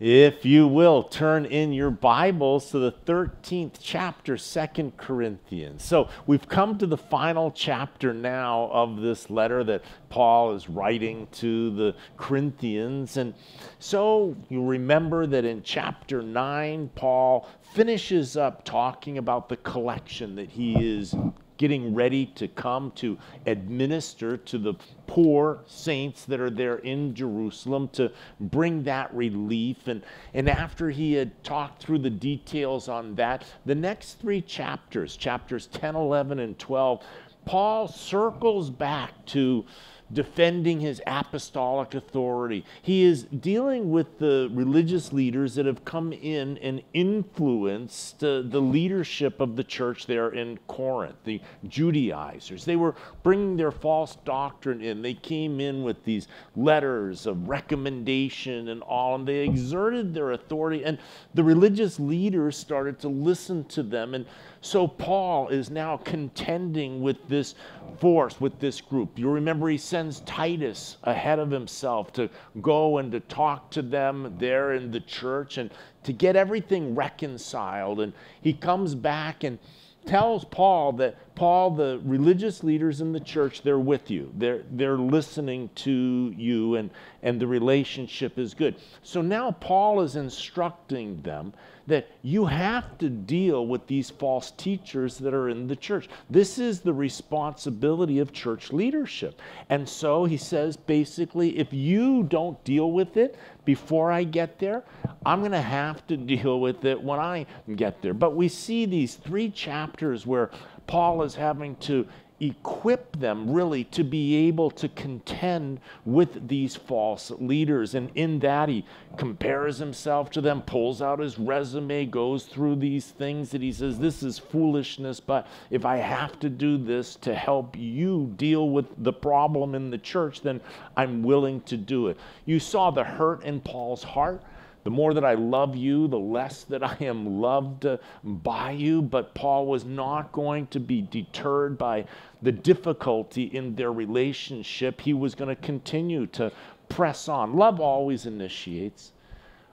If you will, turn in your Bibles to the 13th chapter, Second Corinthians. So we've come to the final chapter now of this letter that Paul is writing to the Corinthians. And so you remember that in chapter 9, Paul finishes up talking about the collection that he is getting ready to come to administer to the poor saints that are there in Jerusalem to bring that relief. And, and after he had talked through the details on that, the next three chapters, chapters 10, 11, and 12, Paul circles back to defending his apostolic authority. He is dealing with the religious leaders that have come in and influenced uh, the leadership of the church there in Corinth, the Judaizers. They were bringing their false doctrine in. They came in with these letters of recommendation and all, and they exerted their authority. And the religious leaders started to listen to them. And so Paul is now contending with this force, with this group. You remember he sends Titus ahead of himself to go and to talk to them there in the church and to get everything reconciled. And he comes back and tells Paul that Paul, the religious leaders in the church, they're with you. They're, they're listening to you, and, and the relationship is good. So now Paul is instructing them that you have to deal with these false teachers that are in the church. This is the responsibility of church leadership. And so he says basically, if you don't deal with it before I get there, I'm going to have to deal with it when I get there. But we see these three chapters where Paul is having to equip them really to be able to contend with these false leaders. And in that, he compares himself to them, pulls out his resume, goes through these things that he says, This is foolishness, but if I have to do this to help you deal with the problem in the church, then I'm willing to do it. You saw the hurt in Paul's heart the more that I love you, the less that I am loved uh, by you. But Paul was not going to be deterred by the difficulty in their relationship. He was going to continue to press on. Love always initiates.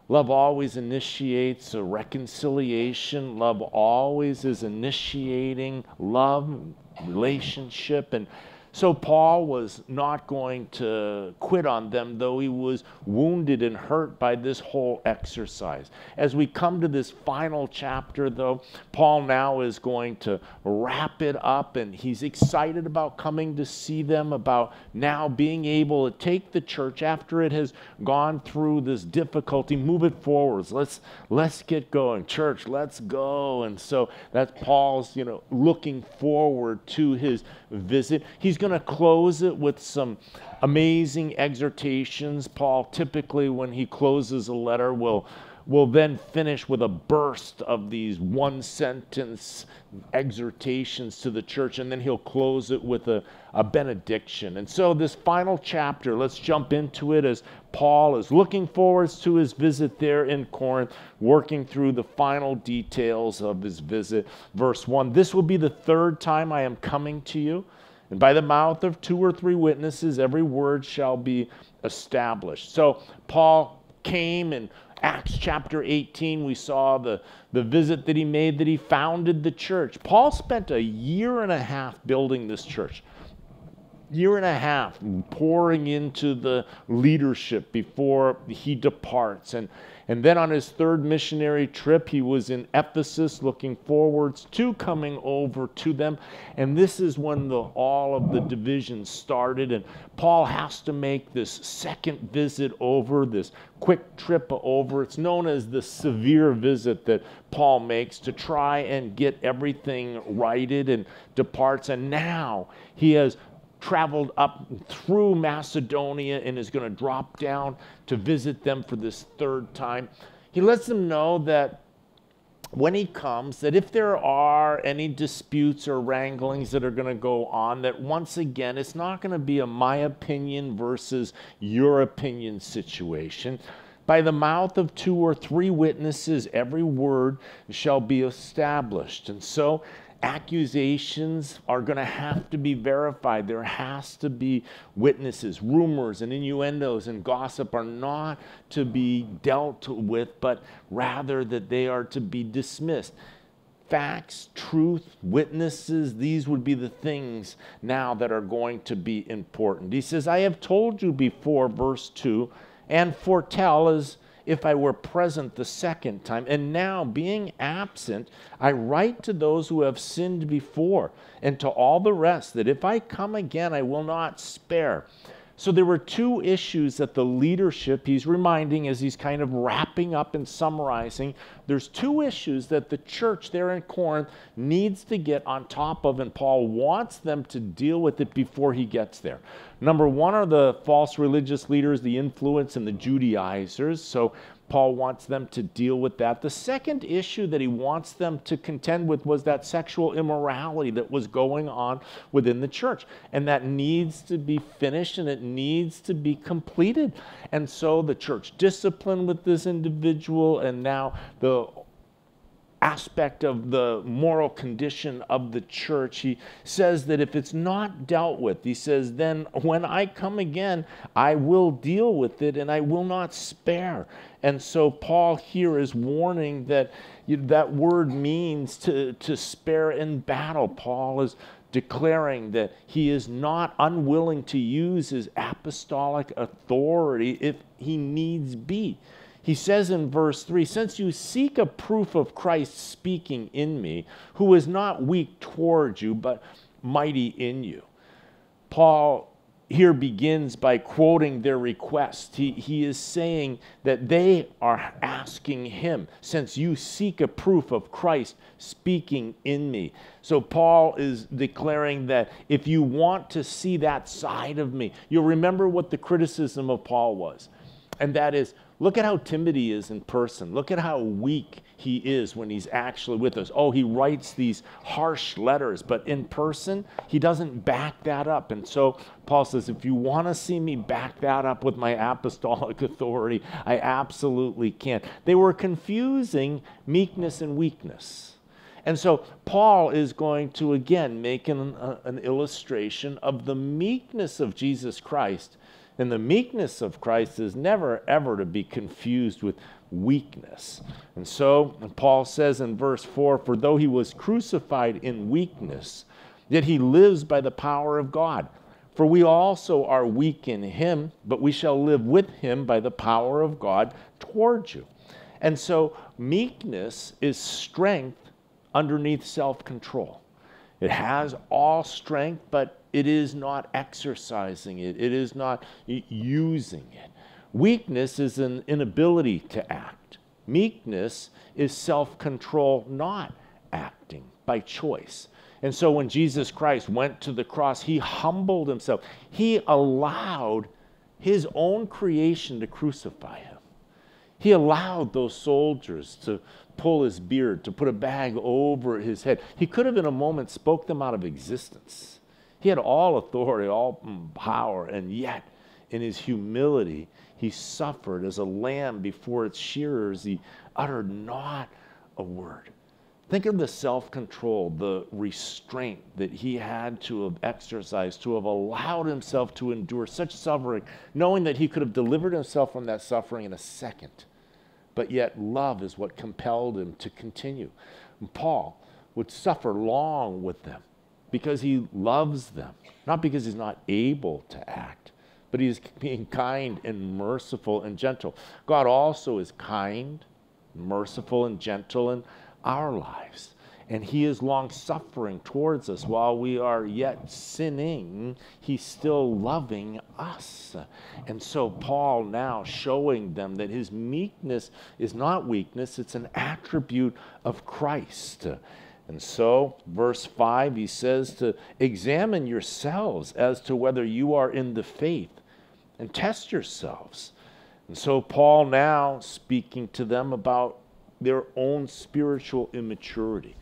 Love always initiates a reconciliation. Love always is initiating love, relationship. And so Paul was not going to quit on them, though he was wounded and hurt by this whole exercise. As we come to this final chapter, though, Paul now is going to wrap it up, and he's excited about coming to see them, about now being able to take the church after it has gone through this difficulty, move it forwards. Let's let's get going, church. Let's go. And so that's Paul's, you know, looking forward to his visit. He's going to close it with some amazing exhortations. Paul typically, when he closes a letter, will will then finish with a burst of these one sentence exhortations to the church, and then he'll close it with a, a benediction. And so, this final chapter, let's jump into it as Paul is looking forward to his visit there in Corinth, working through the final details of his visit. Verse 1 This will be the third time I am coming to you. And by the mouth of two or three witnesses, every word shall be established. So Paul came in Acts chapter 18, we saw the, the visit that he made, that he founded the church. Paul spent a year and a half building this church year and a half pouring into the leadership before he departs. And, and then on his third missionary trip, he was in Ephesus looking forwards to coming over to them. And this is when the, all of the divisions started. And Paul has to make this second visit over, this quick trip over. It's known as the severe visit that Paul makes to try and get everything righted and departs. And now he has traveled up through Macedonia and is going to drop down to visit them for this third time. He lets them know that when he comes, that if there are any disputes or wranglings that are going to go on, that once again, it's not going to be a my opinion versus your opinion situation. By the mouth of two or three witnesses, every word shall be established. And so, accusations are going to have to be verified. There has to be witnesses. Rumors and innuendos and gossip are not to be dealt with, but rather that they are to be dismissed. Facts, truth, witnesses, these would be the things now that are going to be important. He says, I have told you before, verse 2, and foretell as if I were present the second time. And now, being absent, I write to those who have sinned before, and to all the rest, that if I come again, I will not spare. So there were two issues that the leadership, he's reminding as he's kind of wrapping up and summarizing, there's two issues that the church there in Corinth needs to get on top of, and Paul wants them to deal with it before he gets there. Number one are the false religious leaders, the influence, and the Judaizers. So Paul wants them to deal with that. The second issue that he wants them to contend with was that sexual immorality that was going on within the church. And that needs to be finished and it needs to be completed. And so the church discipline with this individual and now the aspect of the moral condition of the church. He says that if it's not dealt with, he says, then when I come again, I will deal with it and I will not spare. And so Paul here is warning that you, that word means to, to spare in battle. Paul is declaring that he is not unwilling to use his apostolic authority if he needs be. He says in verse 3 Since you seek a proof of Christ speaking in me, who is not weak toward you, but mighty in you. Paul here begins by quoting their request. He, he is saying that they are asking him, since you seek a proof of Christ speaking in me. So Paul is declaring that if you want to see that side of me, you'll remember what the criticism of Paul was. And that is, Look at how timid he is in person. Look at how weak he is when he's actually with us. Oh, he writes these harsh letters, but in person, he doesn't back that up. And so Paul says, if you want to see me back that up with my apostolic authority, I absolutely can. They were confusing meekness and weakness. And so Paul is going to again make an, uh, an illustration of the meekness of Jesus Christ and the meekness of Christ is never, ever to be confused with weakness. And so Paul says in verse 4 For though he was crucified in weakness, yet he lives by the power of God. For we also are weak in him, but we shall live with him by the power of God towards you. And so meekness is strength underneath self control. It has all strength, but it is not exercising it, it is not using it. Weakness is an inability to act. Meekness is self control, not acting by choice. And so when Jesus Christ went to the cross, he humbled himself. He allowed his own creation to crucify him. He allowed those soldiers to pull his beard, to put a bag over his head. He could have, in a moment, spoke them out of existence. He had all authority, all power, and yet in his humility, he suffered as a lamb before its shearers. He uttered not a word. Think of the self control, the restraint that he had to have exercised, to have allowed himself to endure such suffering, knowing that he could have delivered himself from that suffering in a second. But yet, love is what compelled him to continue. And Paul would suffer long with them because he loves them, not because he's not able to act, but he's being kind and merciful and gentle. God also is kind, merciful, and gentle in our lives. And he is long suffering towards us while we are yet sinning. He's still loving us. And so, Paul now showing them that his meekness is not weakness, it's an attribute of Christ. And so, verse 5, he says to examine yourselves as to whether you are in the faith and test yourselves. And so, Paul now speaking to them about their own spiritual immaturity.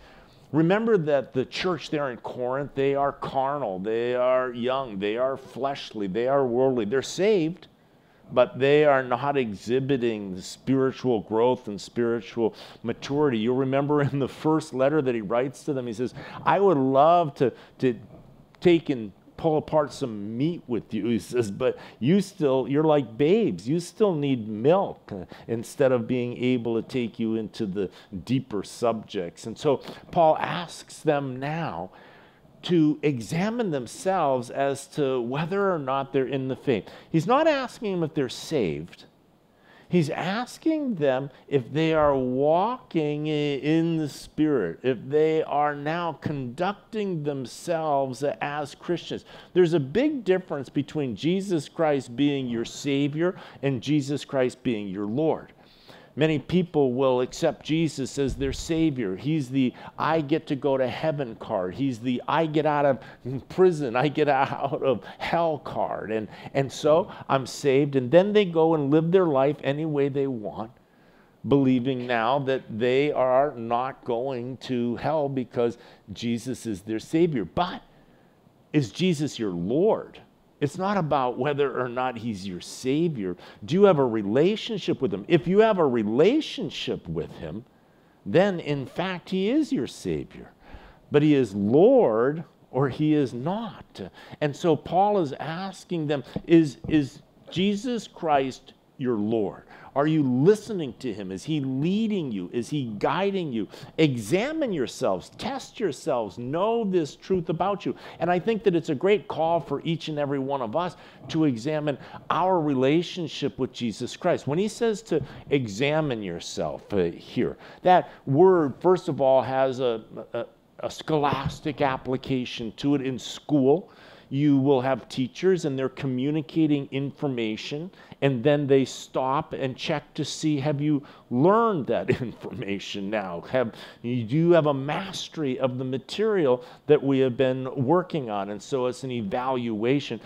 Remember that the church there in Corinth, they are carnal, they are young, they are fleshly, they are worldly. They're saved, but they are not exhibiting spiritual growth and spiritual maturity. You'll remember in the first letter that he writes to them, he says, I would love to, to take and pull apart some meat with you. He says, but you still, you're like babes. You still need milk uh, instead of being able to take you into the deeper subjects. And so Paul asks them now to examine themselves as to whether or not they're in the faith. He's not asking them if they're saved. He's asking them if they are walking in the Spirit, if they are now conducting themselves as Christians. There's a big difference between Jesus Christ being your Savior and Jesus Christ being your Lord. Many people will accept Jesus as their Savior. He's the I get to go to heaven card. He's the I get out of prison, I get out of hell card. And, and so I'm saved. And then they go and live their life any way they want, believing now that they are not going to hell because Jesus is their Savior. But is Jesus your Lord? It's not about whether or not he's your Savior. Do you have a relationship with him? If you have a relationship with him, then in fact he is your Savior. But he is Lord or he is not. And so Paul is asking them is, is Jesus Christ your Lord? Are you listening to him? Is he leading you? Is he guiding you? Examine yourselves, test yourselves, know this truth about you. And I think that it's a great call for each and every one of us to examine our relationship with Jesus Christ. When he says to examine yourself uh, here, that word, first of all, has a, a, a scholastic application to it in school you will have teachers and they're communicating information and then they stop and check to see have you learned that information now? Have you do have a mastery of the material that we have been working on? And so it's an evaluation.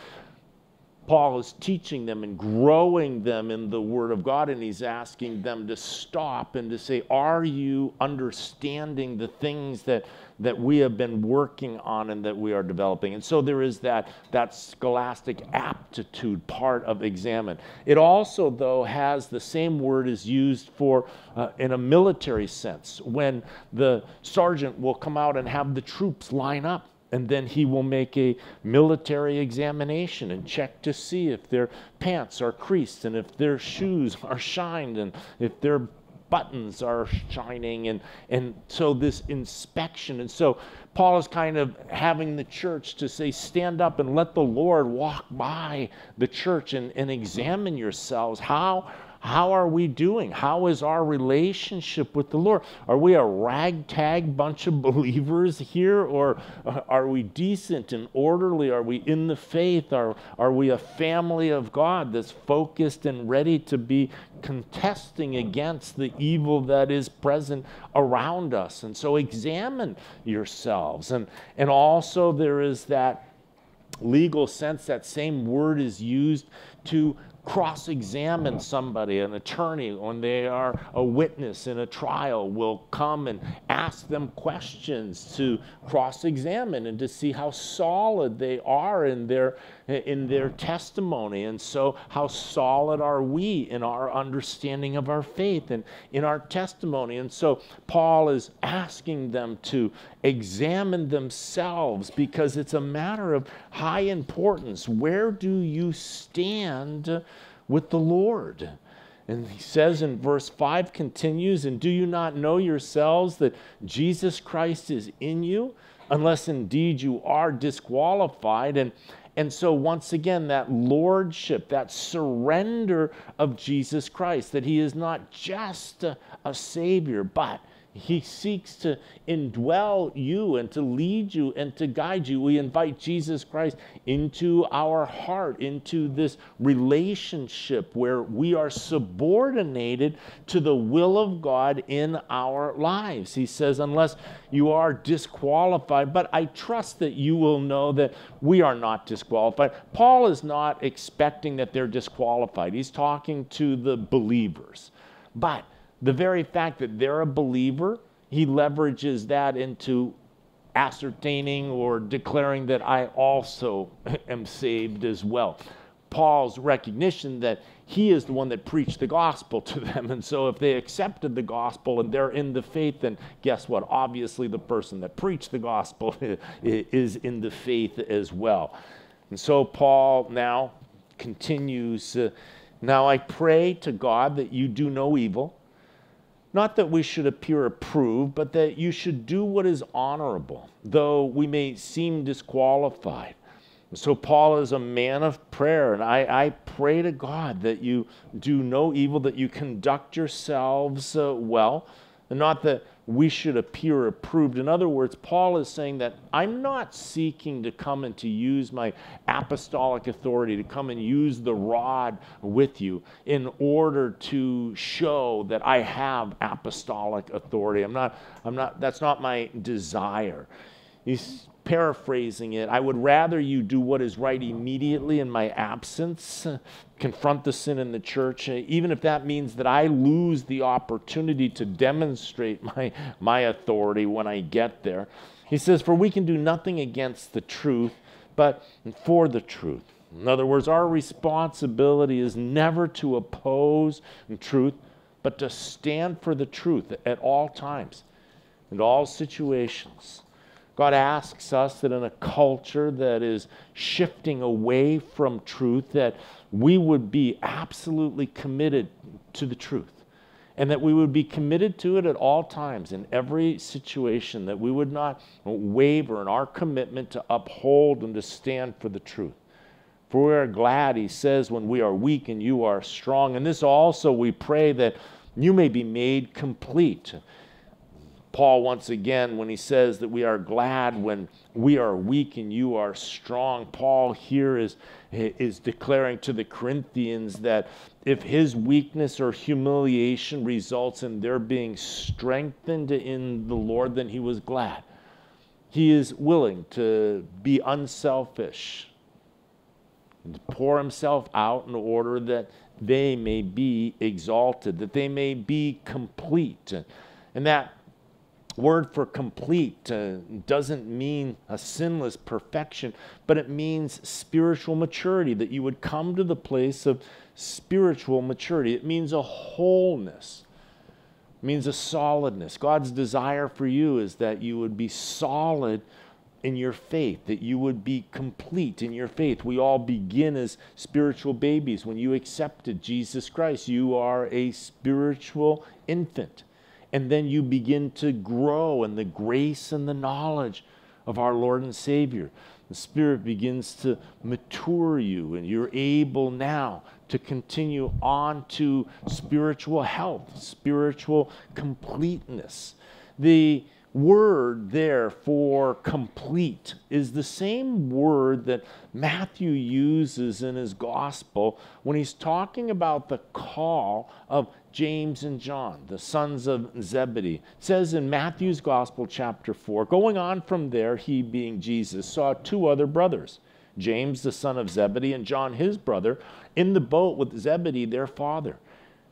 Paul is teaching them and growing them in the Word of God, and he's asking them to stop and to say, Are you understanding the things that, that we have been working on and that we are developing? And so there is that, that scholastic aptitude part of examine. It also, though, has the same word is used for uh, in a military sense when the sergeant will come out and have the troops line up and then he will make a military examination and check to see if their pants are creased and if their shoes are shined and if their buttons are shining and and so this inspection. And so paul is kind of having the church to say stand up and let the lord walk by the church and, and examine yourselves. How how are we doing? How is our relationship with the Lord? Are we a ragtag bunch of believers here, or uh, are we decent and orderly? Are we in the faith? Are, are we a family of God that's focused and ready to be contesting against the evil that is present around us? And so examine yourselves. And, and also, there is that legal sense, that same word is used to cross examine somebody, an attorney, when they are a witness in a trial, will come and ask them questions to cross examine and to see how solid they are in their, in their testimony. And so, how solid are we in our understanding of our faith and in our testimony? And so, Paul is asking them to examine themselves because it's a matter of high importance. Where do you stand with the Lord? And he says in verse 5 continues, And do you not know yourselves that Jesus Christ is in you, unless indeed you are disqualified? And, and so, once again, that lordship, that surrender of Jesus Christ, that he is not just a, a Savior, but he seeks to indwell you and to lead you and to guide you. We invite Jesus Christ into our heart, into this relationship where we are subordinated to the will of God in our lives. He says, unless you are disqualified, but I trust that you will know that we are not disqualified. Paul is not expecting that they're disqualified, he's talking to the believers. But the very fact that they're a believer, he leverages that into ascertaining or declaring that I also am saved as well. Paul's recognition that he is the one that preached the gospel to them. And so if they accepted the gospel and they're in the faith, then guess what? Obviously, the person that preached the gospel is in the faith as well. And so Paul now continues uh, Now I pray to God that you do no evil. Not that we should appear approved, but that you should do what is honorable, though we may seem disqualified. So, Paul is a man of prayer, and I, I pray to God that you do no evil, that you conduct yourselves uh, well, and not that we should appear approved. In other words, Paul is saying that I'm not seeking to come and to use my apostolic authority, to come and use the rod with you in order to show that I have apostolic authority. I'm not, I'm not, that's not my desire. He's paraphrasing it, I would rather you do what is right immediately in my absence, confront the sin in the church, even if that means that I lose the opportunity to demonstrate my, my authority when I get there. He says, For we can do nothing against the truth, but for the truth. In other words, our responsibility is never to oppose truth, but to stand for the truth at all times, in all situations. God asks us that in a culture that is shifting away from truth, that we would be absolutely committed to the truth and that we would be committed to it at all times in every situation, that we would not waver in our commitment to uphold and to stand for the truth. For we are glad, he says, when we are weak and you are strong. And this also we pray that you may be made complete. Paul, once again, when he says that we are glad when we are weak and you are strong, Paul here is, is declaring to the Corinthians that if his weakness or humiliation results in their being strengthened in the Lord, then he was glad. He is willing to be unselfish and to pour himself out in order that they may be exalted, that they may be complete. And that word for complete uh, doesn't mean a sinless perfection, but it means spiritual maturity, that you would come to the place of spiritual maturity. It means a wholeness, it means a solidness. God's desire for you is that you would be solid in your faith, that you would be complete in your faith. We all begin as spiritual babies. When you accepted Jesus Christ, you are a spiritual infant and then you begin to grow in the grace and the knowledge of our Lord and Savior. The Spirit begins to mature you, and you're able now to continue on to spiritual health, spiritual completeness. The word there for complete is the same word that Matthew uses in his gospel when he's talking about the call of James and John, the sons of Zebedee. It says in Matthew's Gospel, chapter 4, going on from there, he being Jesus, saw two other brothers, James, the son of Zebedee, and John, his brother, in the boat with Zebedee, their father,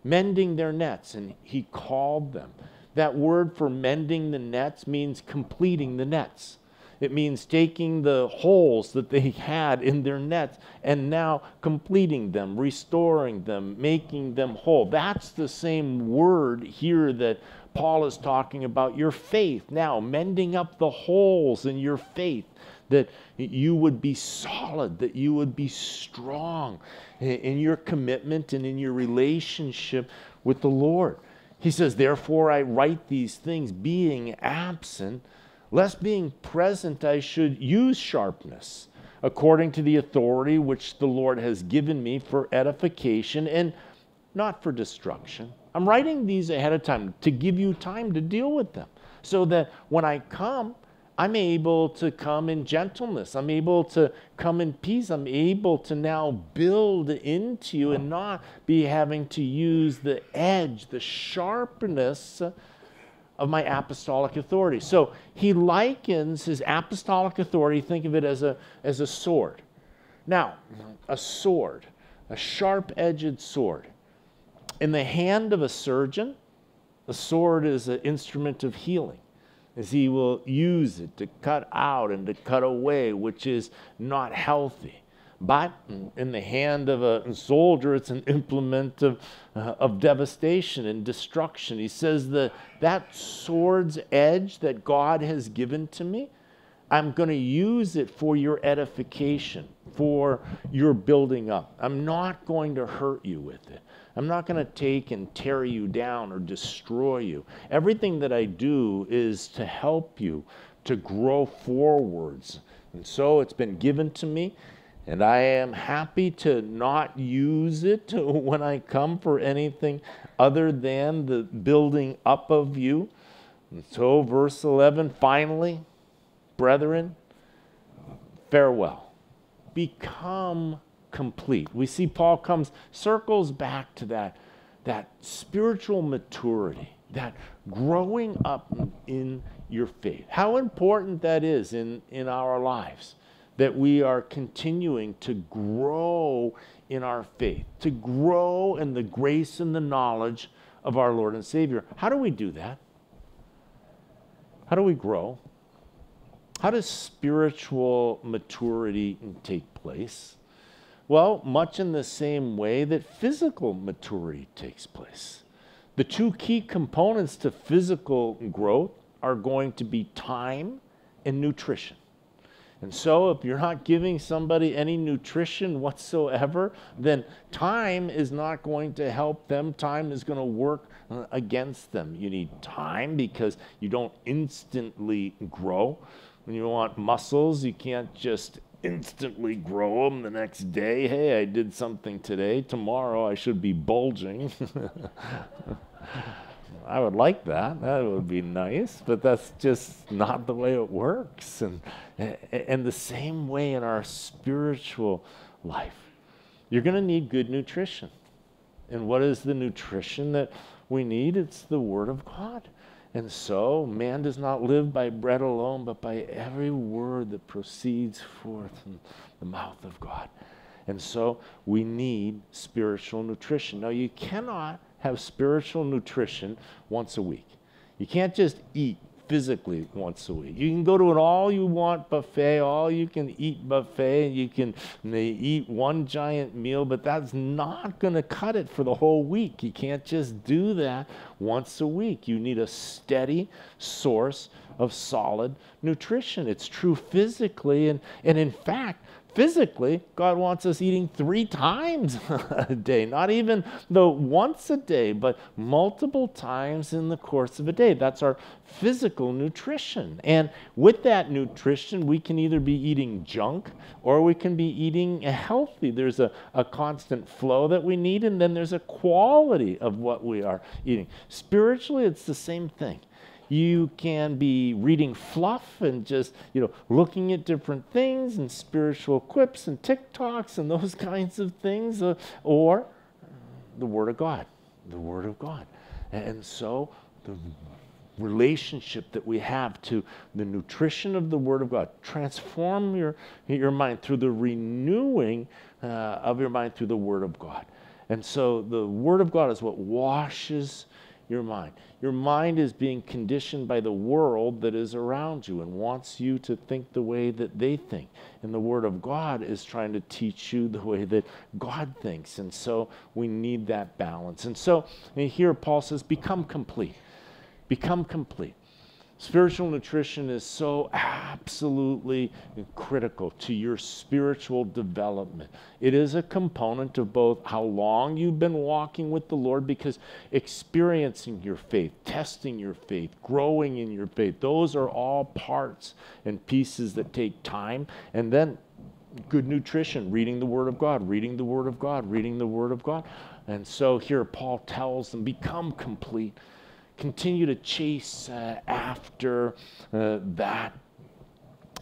mending their nets, and he called them. That word for mending the nets means completing the nets. It means taking the holes that they had in their nets and now completing them, restoring them, making them whole. That's the same word here that Paul is talking about your faith now, mending up the holes in your faith, that you would be solid, that you would be strong in your commitment and in your relationship with the Lord. He says, Therefore, I write these things, being absent Lest being present, I should use sharpness according to the authority which the Lord has given me for edification and not for destruction. I'm writing these ahead of time to give you time to deal with them so that when I come, I'm able to come in gentleness. I'm able to come in peace. I'm able to now build into you and not be having to use the edge, the sharpness of my apostolic authority. So he likens his apostolic authority, think of it as a, as a sword. Now, a sword, a sharp edged sword. In the hand of a surgeon, a sword is an instrument of healing, as he will use it to cut out and to cut away, which is not healthy. But in the hand of a soldier, it's an implement of, uh, of devastation and destruction. He says that that sword's edge that God has given to me, I'm going to use it for your edification, for your building up. I'm not going to hurt you with it. I'm not going to take and tear you down or destroy you. Everything that I do is to help you to grow forwards. And so it's been given to me, and I am happy to not use it when I come for anything other than the building up of you. And so, verse 11 finally, brethren, farewell. Become complete. We see Paul comes, circles back to that, that spiritual maturity, that growing up in your faith. How important that is in, in our lives, that we are continuing to grow in our faith, to grow in the grace and the knowledge of our Lord and Savior. How do we do that? How do we grow? How does spiritual maturity take place? Well, much in the same way that physical maturity takes place. The two key components to physical growth are going to be time and nutrition. And so, if you're not giving somebody any nutrition whatsoever, then time is not going to help them. Time is going to work uh, against them. You need time because you don't instantly grow. When you want muscles, you can't just instantly grow them the next day. Hey, I did something today. Tomorrow I should be bulging. I would like that. That would be nice, but that's just not the way it works. And, and the same way in our spiritual life. You're going to need good nutrition. And what is the nutrition that we need? It's the Word of God. And so, man does not live by bread alone, but by every word that proceeds forth from the mouth of God. And so, we need spiritual nutrition. Now, you cannot have spiritual nutrition once a week. You can't just eat physically once a week. You can go to an all you want buffet, all you can eat buffet, and you can eat one giant meal, but that's not going to cut it for the whole week. You can't just do that once a week. You need a steady source of solid nutrition. It's true physically, and, and in fact, physically, God wants us eating three times a day, not even the once a day, but multiple times in the course of a day. That's our physical nutrition. And with that nutrition, we can either be eating junk or we can be eating healthy. There's a, a constant flow that we need, and then there's a quality of what we are eating. Spiritually, it's the same thing. You can be reading fluff and just, you know, looking at different things and spiritual quips and TikToks and those kinds of things, uh, or the Word of God. The Word of God. And so the relationship that we have to the nutrition of the Word of God. Transform your, your mind through the renewing uh, of your mind through the Word of God. And so the Word of God is what washes your mind. Your mind is being conditioned by the world that is around you and wants you to think the way that they think. And the Word of God is trying to teach you the way that God thinks. And so we need that balance. And so and here Paul says, become complete. Become complete. Spiritual nutrition is so absolutely critical to your spiritual development. It is a component of both how long you've been walking with the Lord, because experiencing your faith, testing your faith, growing in your faith, those are all parts and pieces that take time. And then good nutrition, reading the Word of God, reading the Word of God, reading the Word of God. And so here Paul tells them, become complete continue to chase uh, after uh, that.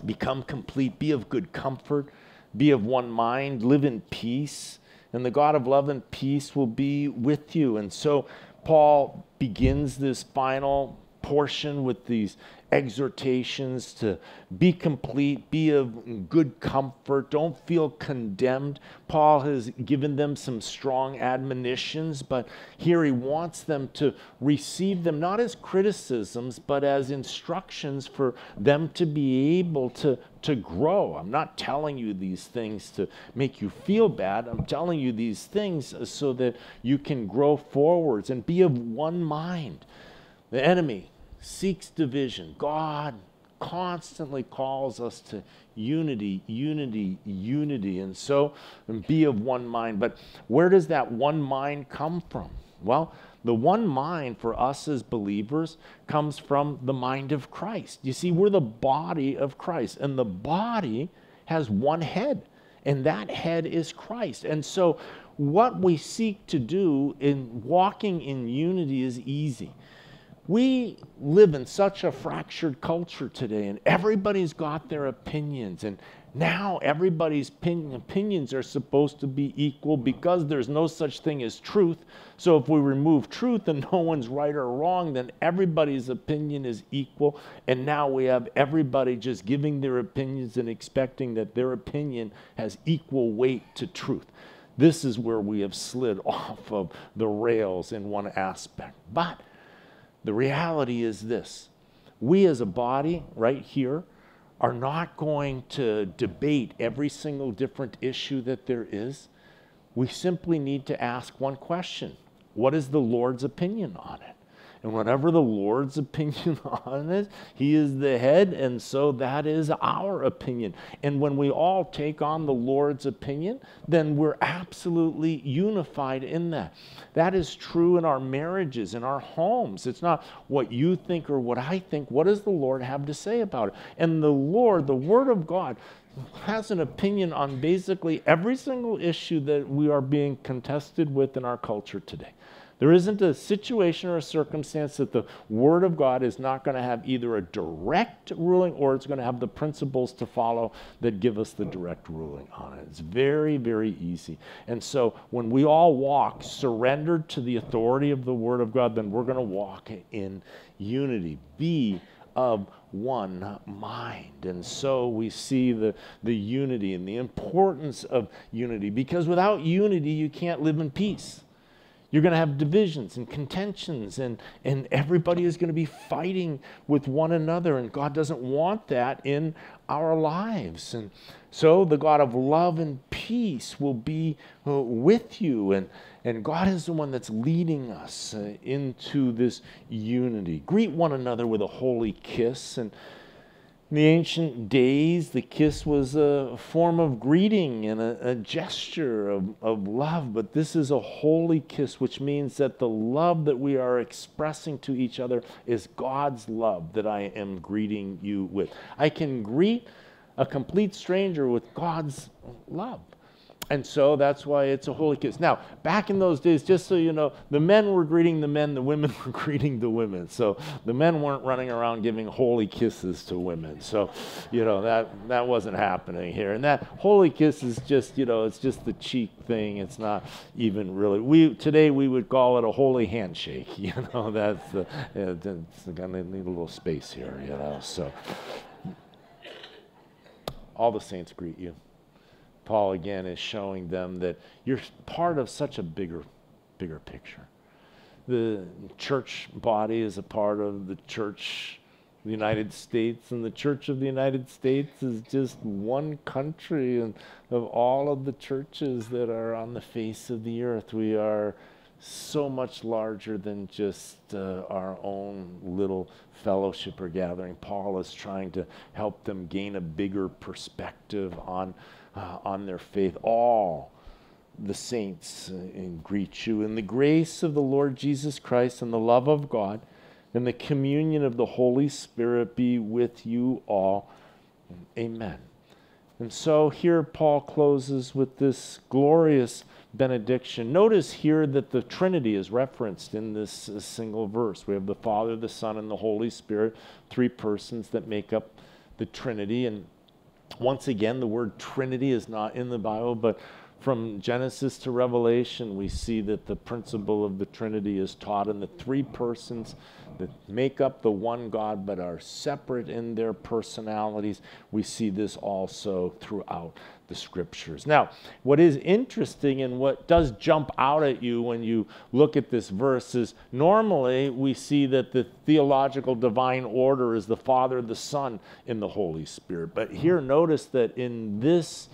Become complete, be of good comfort, be of one mind, live in peace, and the God of love and peace will be with you. And so Paul begins this final portion with these exhortations to be complete, be of good comfort, don't feel condemned. Paul has given them some strong admonitions, but here he wants them to receive them not as criticisms, but as instructions for them to be able to, to grow. I'm not telling you these things to make you feel bad. I'm telling you these things so that you can grow forwards and be of one mind. The enemy seeks division. God constantly calls us to unity, unity, unity, and so and be of one mind. But where does that one mind come from? Well, the one mind for us as believers comes from the mind of Christ. You see, we're the body of Christ, and the body has one head, and that head is Christ. And so, what we seek to do in walking in unity is easy we live in such a fractured culture today, and everybody's got their opinions. And now everybody's opinions are supposed to be equal because there's no such thing as truth. So if we remove truth and no one's right or wrong, then everybody's opinion is equal. And now we have everybody just giving their opinions and expecting that their opinion has equal weight to truth. This is where we have slid off of the rails in one aspect. But the reality is this we as a body, right here, are not going to debate every single different issue that there is. We simply need to ask one question What is the Lord's opinion on it? And whatever the Lord's opinion on it, He is the head, and so that is our opinion. And when we all take on the Lord's opinion, then we're absolutely unified in that. That is true in our marriages, in our homes. It's not what you think or what I think. What does the Lord have to say about it? And the Lord, the Word of God, has an opinion on basically every single issue that we are being contested with in our culture today. There isn't a situation or a circumstance that the Word of God is not going to have either a direct ruling or it's going to have the principles to follow that give us the direct ruling on it. It's very, very easy. And so when we all walk surrendered to the authority of the Word of God, then we're going to walk in unity. Be of one mind. And so we see the, the unity and the importance of unity because without unity, you can't live in peace. You're going to have divisions and contentions, and, and everybody is going to be fighting with one another. And God doesn't want that in our lives. And so the God of love and peace will be uh, with you. And, and God is the one that's leading us uh, into this unity. Greet one another with a holy kiss. And in the ancient days, the kiss was a form of greeting and a, a, gesture of, of love, but this is a holy kiss, which means that the love that we are expressing to each other is God's love that I am greeting you with. I can greet a complete stranger with God's love. And so that's why it's a holy kiss. Now, back in those days, just so you know, the men were greeting the men, the women were greeting the women. So the men weren't running around giving holy kisses to women. So, you know, that, that wasn't happening here. And that holy kiss is just, you know, it's just the cheek thing. It's not even really, we, today we would call it a holy handshake. You know, that's the, it's to need a little space here, you know. So all the saints greet you. Paul again is showing them that you're part of such a bigger, bigger picture. The church body is a part of the church the United States, and the Church of the United States is just one country and of all of the churches that are on the face of the earth. We are so much larger than just uh, our own little fellowship or gathering. Paul is trying to help them gain a bigger perspective on uh, on their faith. All the saints uh, greet you in the grace of the Lord Jesus Christ and the love of God and the communion of the Holy Spirit be with you all. Amen. And so here Paul closes with this glorious benediction. Notice here that the Trinity is referenced in this uh, single verse. We have the Father, the Son, and the Holy Spirit, three persons that make up the Trinity. And once again, the word Trinity is not in the Bible, but from Genesis to Revelation, we see that the principle of the Trinity is taught in the three persons that make up the one God but are separate in their personalities. We see this also throughout the scriptures. Now, what is interesting and what does jump out at you when you look at this verse is normally we see that the theological divine order is the Father, the Son, and the Holy Spirit. But here, notice that in this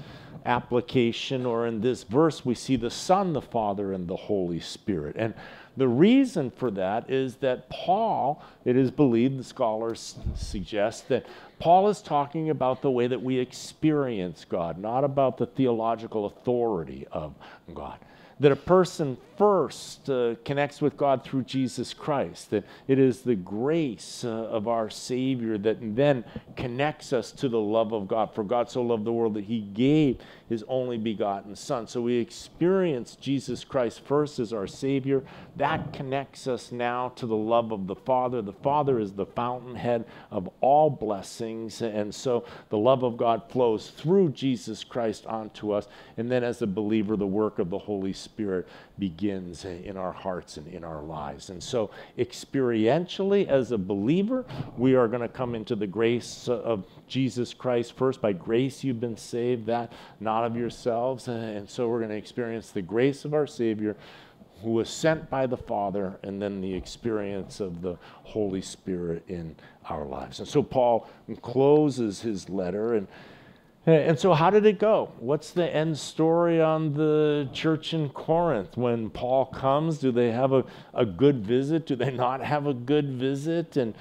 application or in this verse, we see the Son, the Father, and the Holy Spirit. And the reason for that is that Paul, it is believed, the scholars suggest, that Paul is talking about the way that we experience God, not about the theological authority of God that a person first uh, connects with God through Jesus Christ, that it is the grace uh, of our Savior that then connects us to the love of God. For God so loved the world that he gave his only begotten Son. So we experience Jesus Christ first as our Savior. That connects us now to the love of the Father. The Father is the fountainhead of all blessings. And so the love of God flows through Jesus Christ onto us. And then as a believer, the work of the Holy Spirit begins in our hearts and in our lives. And so, experientially, as a believer, we are going to come into the grace of Jesus Christ first. By grace, you've been saved, that not of yourselves. And so, we're going to experience the grace of our Savior who was sent by the Father, and then the experience of the Holy Spirit in our lives. And so Paul closes his letter and and so, how did it go? What's the end story on the church in Corinth? When Paul comes, do they have a, a good visit? Do they not have a good visit? And,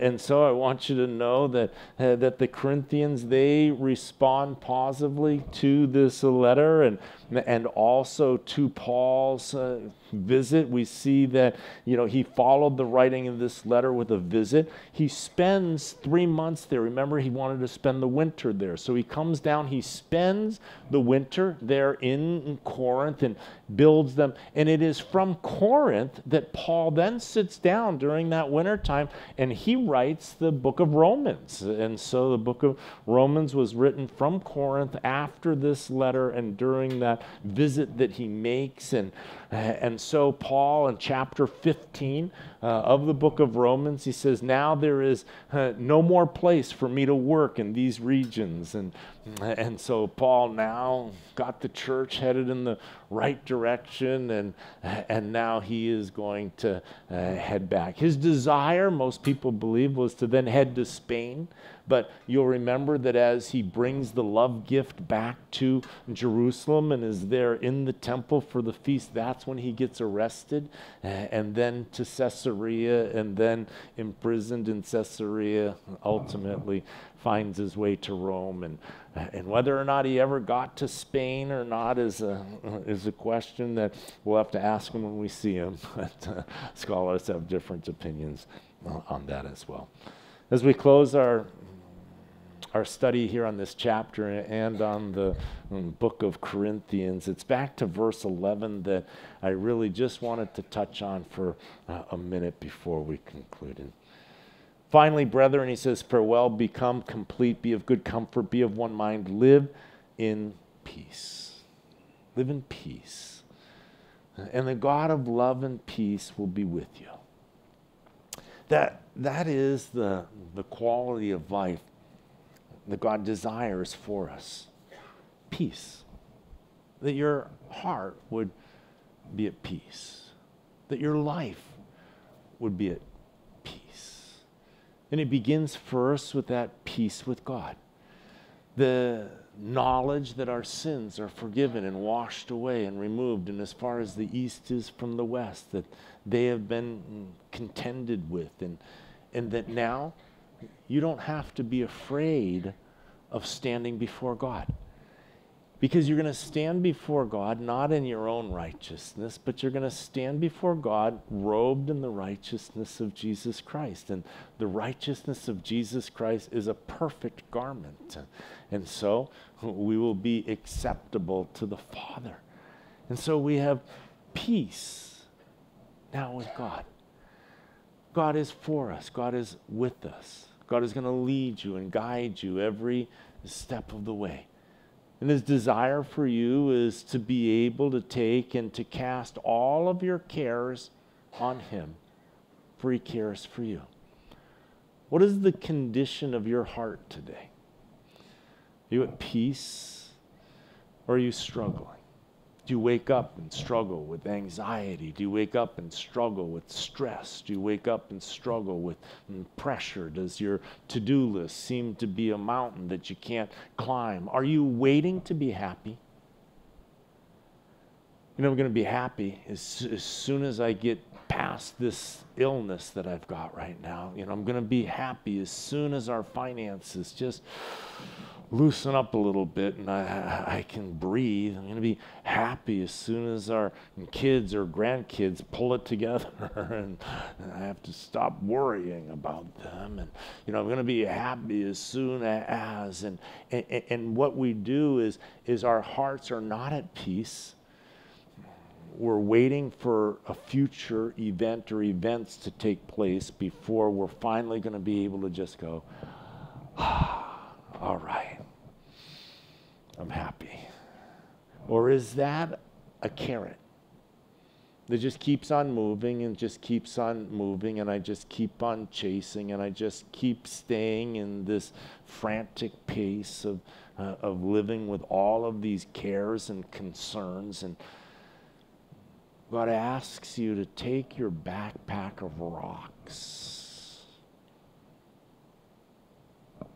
and so, I want you to know that, uh, that the Corinthians, they respond positively to this letter and, and also to Paul's uh, visit. We see that, you know, he followed the writing of this letter with a visit. He spends three months there. Remember, he wanted to spend the winter there. So he comes down, he spends the winter there in Corinth and builds them. And it is from Corinth that Paul then sits down during that winter time and he writes the book of Romans. And so the book of Romans was written from Corinth after this letter and during that visit that he makes. And, and so, Paul in chapter 15 uh, of the book of Romans, he says, Now there is uh, no more place for me to work in these regions. And, and so, Paul now got the church headed in the right direction, and, and now he is going to uh, head back. His desire, most people believe, was to then head to Spain. But you'll remember that as he brings the love gift back to Jerusalem and is there in the temple for the feast, that's when he gets arrested uh, and then to Caesarea and then imprisoned in Caesarea, ultimately finds his way to Rome. And, uh, and whether or not he ever got to Spain or not is a, is a question that we'll have to ask him when we see him. But uh, scholars have different opinions uh, on that as well. As we close our our study here on this chapter and on the um, book of Corinthians. It's back to verse 11 that I really just wanted to touch on for uh, a minute before we conclude. finally, brethren, he says, Farewell, become complete, be of good comfort, be of one mind, live in peace. Live in peace. And the God of love and peace will be with you. That, that is the, the quality of life that God desires for us peace. That your heart would be at peace. That your life would be at peace. And it begins first with that peace with God. The knowledge that our sins are forgiven and washed away and removed, and as far as the east is from the west, that they have been contended with, and, and that now you don't have to be afraid of standing before God. Because you're going to stand before God not in your own righteousness, but you're going to stand before God robed in the righteousness of Jesus Christ. And the righteousness of Jesus Christ is a perfect garment. And so we will be acceptable to the Father. And so we have peace now with God. God is for us, God is with us. God is going to lead you and guide you every step of the way. And his desire for you is to be able to take and to cast all of your cares on him for He cares for you. What is the condition of your heart today? Are you at peace or are you struggling? Do you wake up and struggle with anxiety? Do you wake up and struggle with stress? Do you wake up and struggle with mm, pressure? Does your to do list seem to be a mountain that you can't climb? Are you waiting to be happy? You know, I'm going to be happy as, as soon as I get past this illness that I've got right now. You know, I'm going to be happy as soon as our finances just loosen up a little bit and I, I can breathe. I'm going to be happy as soon as our kids or grandkids pull it together and I have to stop worrying about them. And, you know, I'm going to be happy as soon as. And, and, and what we do is, is our hearts are not at peace we're waiting for a future event or events to take place before we're finally going to be able to just go, ah, all right, I'm happy. Or is that a carrot that just keeps on moving and just keeps on moving, and I just keep on chasing, and I just keep staying in this frantic pace of, uh, of living with all of these cares and concerns and God asks you to take your backpack of rocks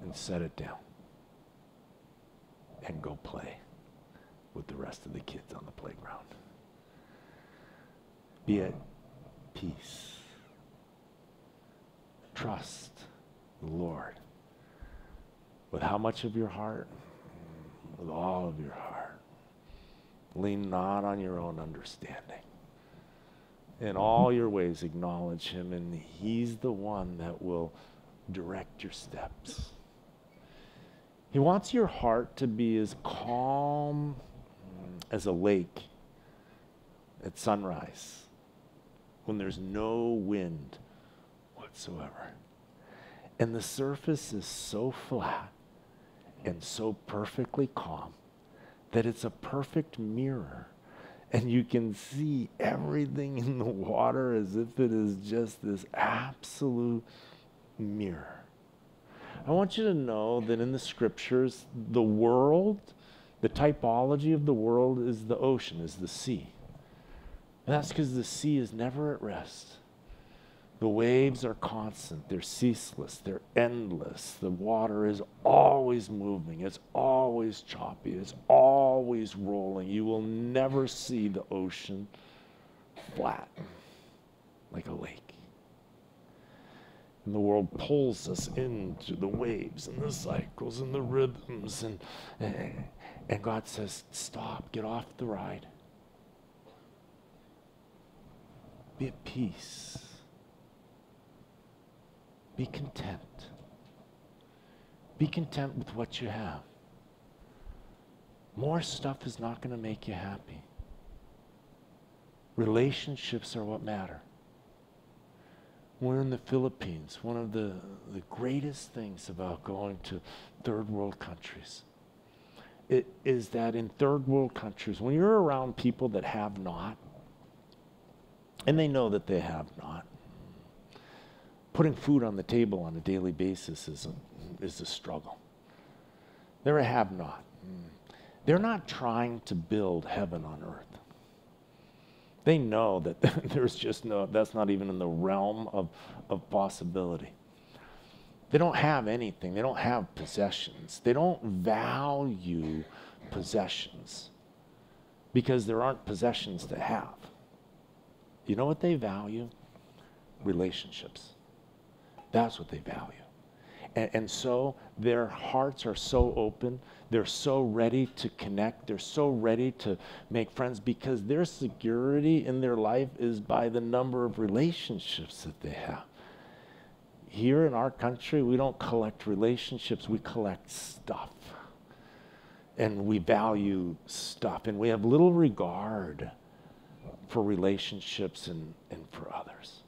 and set it down and go play with the rest of the kids on the playground. Be at peace. Trust the Lord with how much of your heart? With all of your heart. Lean not on your own understanding in all your ways acknowledge him, and he's the one that will direct your steps. He wants your heart to be as calm as a lake at sunrise when there's no wind whatsoever. And the surface is so flat and so perfectly calm that it's a perfect mirror and you can see everything in the water as if it is just this absolute mirror. I want you to know that in the scriptures, the world, the typology of the world is the ocean, is the sea. And that's because the sea is never at rest. The waves are constant, they're ceaseless, they're endless. The water is always moving, it's always choppy, it's always rolling. You will never see the ocean flat like a lake. And the world pulls us into the waves and the cycles and the rhythms. And, and God says, Stop, get off the ride. Be at peace. Be content. Be content with what you have. More stuff is not going to make you happy. Relationships are what matter. We're in the Philippines. One of the, the greatest things about going to third world countries it is that in third world countries, when you're around people that have not, and they know that they have not, putting food on the table on a daily basis is a, is a struggle. They're a have not. They're not trying to build heaven on earth. They know that there's just no, that's not even in the realm of, of possibility. They don't have anything, they don't have possessions, they don't value possessions because there aren't possessions to have. You know what they value? Relationships. That's what they value. And, and, so their hearts are so open. They're so ready to connect. They're so ready to make friends because their security in their life is by the number of relationships that they have. Here in our country, we don't collect relationships, we collect stuff. And we value stuff. And we have little regard for relationships and, and for others.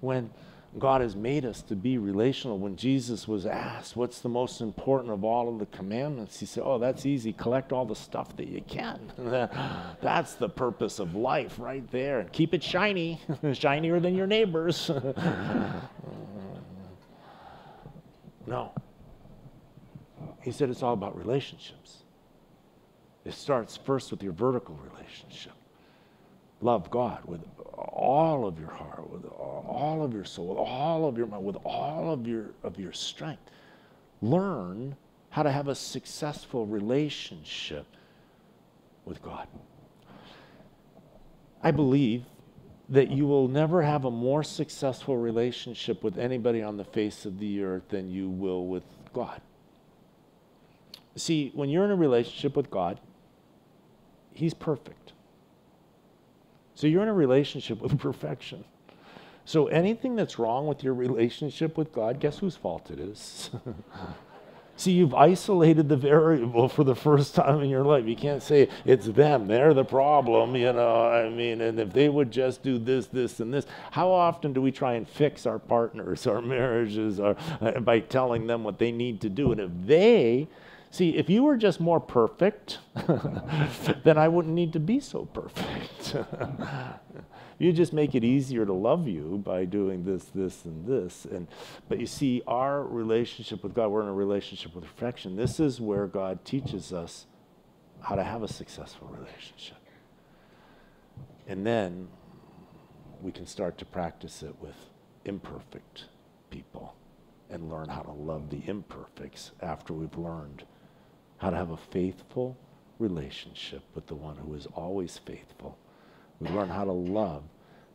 When God has made us to be relational. When Jesus was asked, What's the most important of all of the commandments? He said, Oh, that's easy. Collect all the stuff that you can. that's the purpose of life right there. And keep it shiny, shinier than your neighbors. no. He said it's all about relationships. It starts first with your vertical relationship. Love God with all of your heart, with all of your soul, with all of your mind, with all of your, of your strength. Learn how to have a successful relationship with God. I believe that you will never have a more successful relationship with anybody on the face of the earth than you will with God. See, when you're in a relationship with God, He's perfect. So you're in a relationship with perfection. So anything that's wrong with your relationship with God, guess whose fault it is? See, you've isolated the variable for the first time in your life. You can't say it's them, they're the problem, you know. I mean, and if they would just do this, this, and this. How often do we try and fix our partners, our marriages, our, by telling them what they need to do? And if they See, if you were just more perfect, then I wouldn't need to be so perfect. you just make it easier to love you by doing this, this, and this. And but you see, our relationship with God, we're in a relationship with perfection. This is where God teaches us how to have a successful relationship. And then we can start to practice it with imperfect people and learn how to love the imperfects after we've learned how to have a faithful relationship with the one who is always faithful. We learn how to love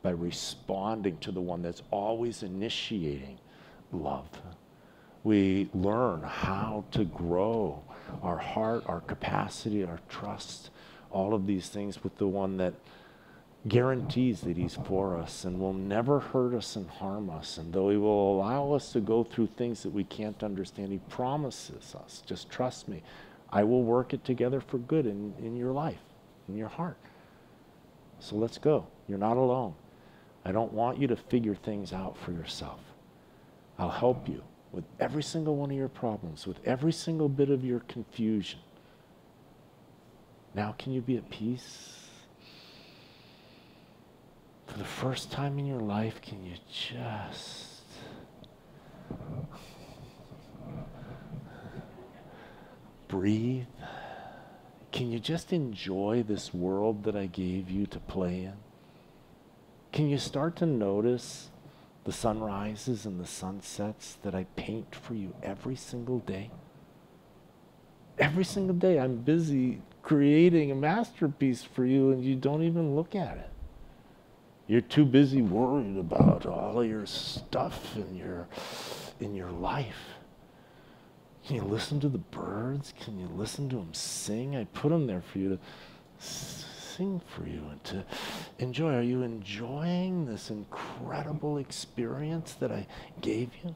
by responding to the one that's always initiating love. We learn how to grow our heart, our capacity, our trust, all of these things with the one that guarantees that he's for us and will never hurt us and harm us. And though he will allow us to go through things that we can't understand, he promises us, just trust me, I will work it together for good in, in your life, in your heart. So let's go. You're not alone. I don't want you to figure things out for yourself. I'll help you with every single one of your problems, with every single bit of your confusion. Now, can you be at peace? For the first time in your life, can you just breathe? Can you just enjoy this world that I gave you to play in? Can you start to notice the sunrises and the sunsets that I paint for you every single day? Every single day, I'm busy creating a masterpiece for you, and you don't even look at it. You're too busy worried about all of your stuff in your in your life. Can you listen to the birds? Can you listen to them sing? I put them there for you to sing for you and to enjoy. Are you enjoying this incredible experience that I gave you?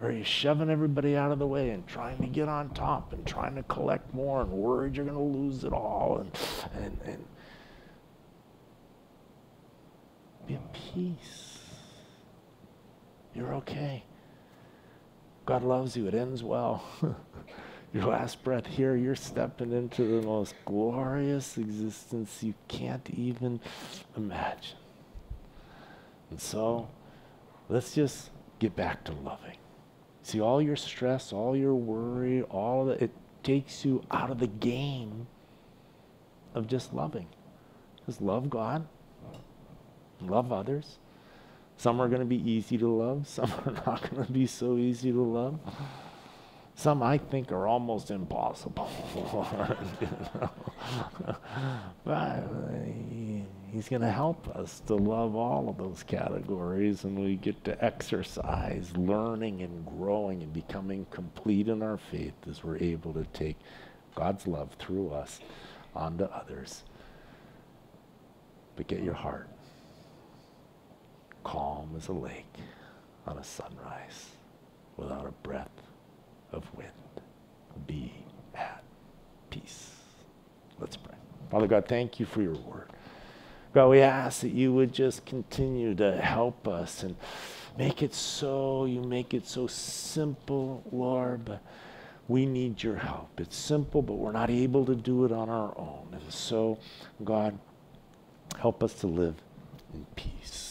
Or are you shoving everybody out of the way and trying to get on top and trying to collect more and worried you're going to lose it all and, and, and be at peace. You're okay. God loves you. It ends well. your last breath here, you're stepping into the most glorious existence you can't even imagine. And so, let's just get back to loving. See, all your stress, all your worry, all of that, it takes you out of the game of just loving. Just love God, love others, some are going to be easy to love, some are not going to be so easy to love. Some I think are almost impossible. but uh, he's going to help us to love all of those categories, and we get to exercise learning and growing and becoming complete in our faith as we're able to take God's love through us onto others. But get your heart calm as a lake on a sunrise without a breath of wind. Be at peace. Let's pray. Father God, thank you for your word. God, we ask that you would just continue to help us and Make it so, you make it so simple, Lord, but we need your help. It's simple, but we're not able to do it on our own. And so, God, help us to live in peace.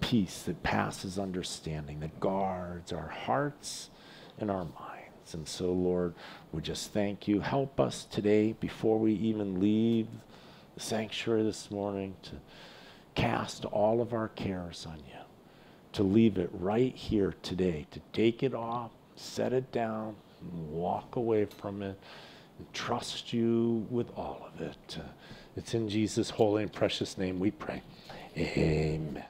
Peace that passes understanding, that guards our hearts and our minds. And so, Lord, we just thank you. Help us today before we even leave the sanctuary this morning to cast all of our cares on you, to leave it right here today, to take it off, set it down, walk away from it, and trust you with all of it. It's in Jesus' holy and precious name we pray. Amen.